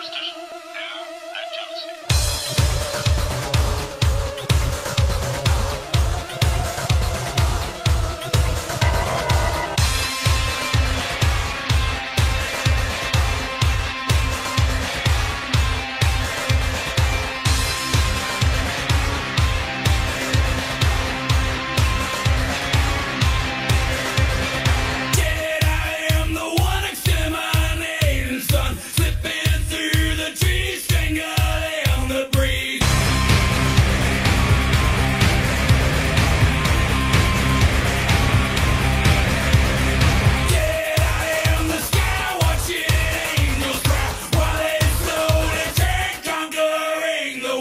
weakening.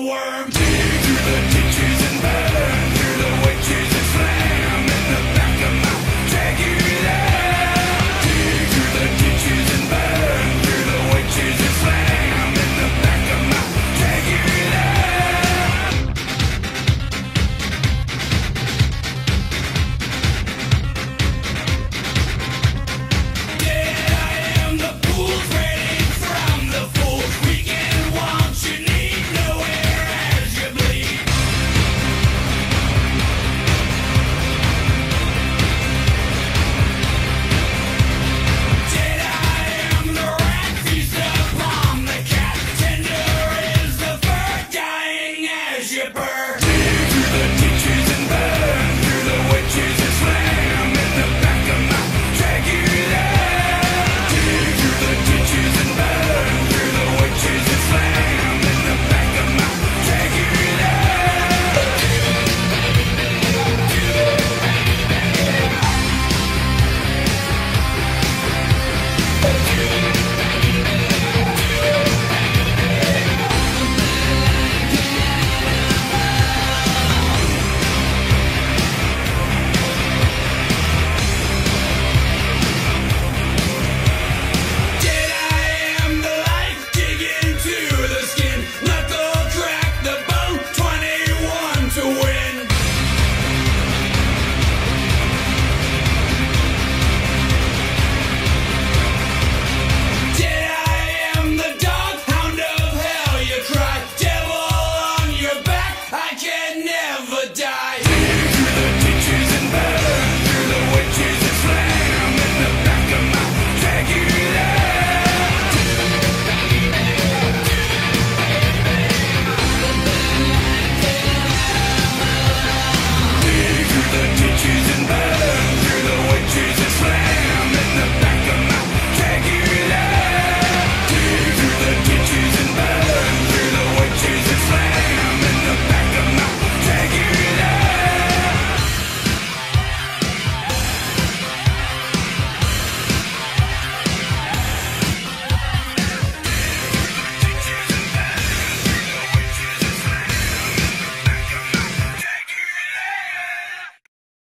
worm. Deep through the